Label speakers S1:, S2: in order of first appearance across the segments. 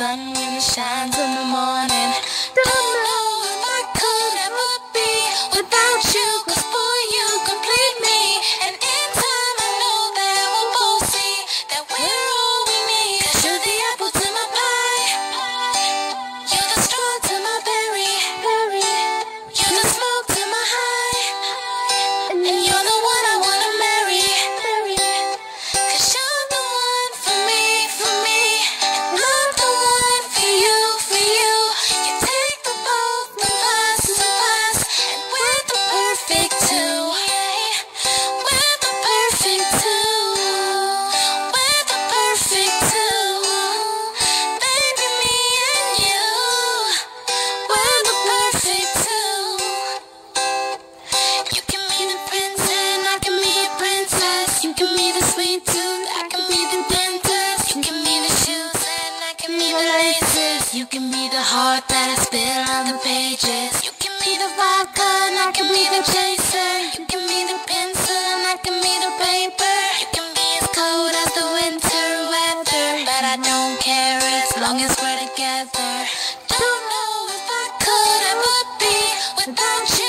S1: sun when it shines in the morning. places. You can be the heart that I spill on the pages. You can be the vodka and I can be the chaser. You can be the pencil and I can be the paper. You can be as cold as the winter weather. But I don't care as long as we're together. Don't know if I could ever be without you.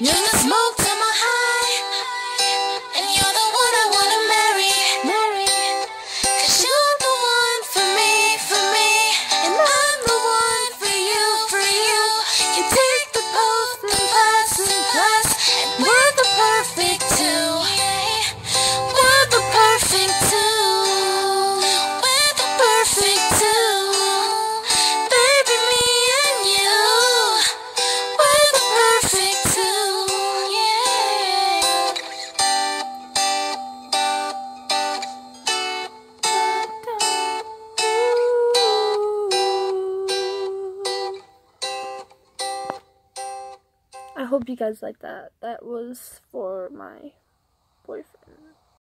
S1: You know
S2: hope you guys like that. That was for my boyfriend.